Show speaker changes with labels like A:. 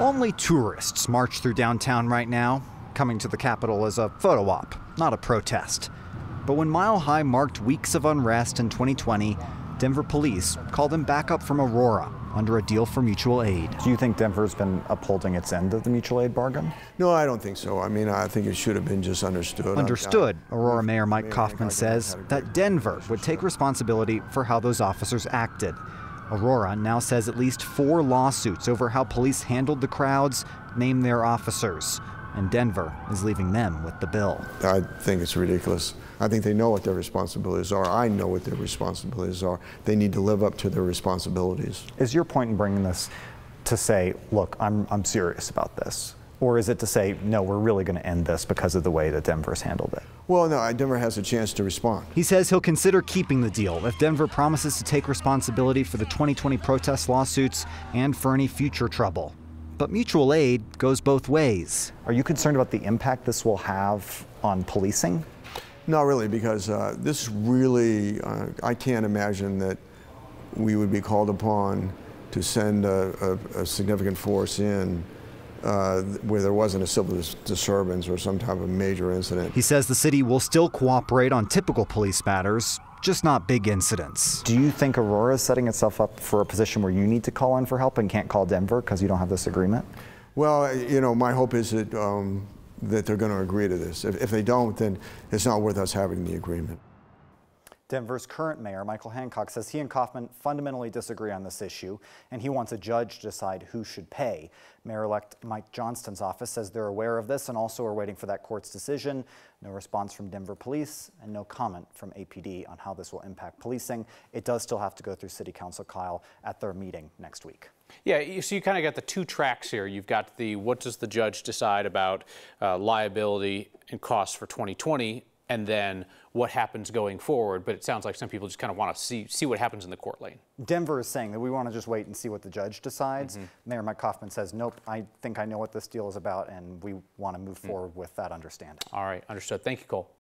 A: Only tourists march through downtown right now, coming to the Capitol as a photo op, not a protest. But when Mile High marked weeks of unrest in 2020, Denver police called them back up from Aurora under a deal for mutual aid.
B: Do you think Denver's been upholding its end of the mutual aid bargain?
C: No, I don't think so. I mean, I think it should have been just understood.
A: Understood, Aurora Mayor Mike Coffman says that Denver would take responsibility for how those officers acted. Aurora now says at least four lawsuits over how police handled the crowds name their officers, and Denver is leaving them with the bill.
C: I think it's ridiculous. I think they know what their responsibilities are. I know what their responsibilities are. They need to live up to their responsibilities.
B: Is your point in bringing this to say, look, I'm, I'm serious about this? Or is it to say, no, we're really going to end this because of the way that Denver's handled it?
C: Well, no, I Denver has a chance to respond.
A: He says he'll consider keeping the deal if Denver promises to take responsibility for the 2020 protest lawsuits and for any future trouble. But mutual aid goes both ways.
B: Are you concerned about the impact this will have on policing?
C: Not really, because uh, this really, uh, I can't imagine that we would be called upon to send a, a, a significant force in uh, where there wasn't a civil disturbance or some type of major incident.
A: He says the city will still cooperate on typical police matters, just not big incidents.
B: Do you think Aurora is setting itself up for a position where you need to call in for help and can't call Denver because you don't have this agreement?
C: Well, you know, my hope is that um, that they're going to agree to this. If, if they don't, then it's not worth us having the agreement.
B: Denver's current mayor, Michael Hancock, says he and Coffman fundamentally disagree on this issue, and he wants a judge to decide who should pay. Mayor-elect Mike Johnston's office says they're aware of this and also are waiting for that court's decision. No response from Denver police and no comment from APD on how this will impact policing. It does still have to go through City Council, Kyle, at their meeting next week.
D: Yeah, so you kind of got the two tracks here. You've got the what does the judge decide about uh, liability and costs for 2020 and then what happens going forward. But it sounds like some people just kind of want to see see what happens in the court lane.
B: Denver is saying that we want to just wait and see what the judge decides. Mm -hmm. Mayor Mike Coffman says, nope, I think I know what this deal is about, and we want to move mm -hmm. forward with that understanding.
D: All right, understood. Thank you, Cole.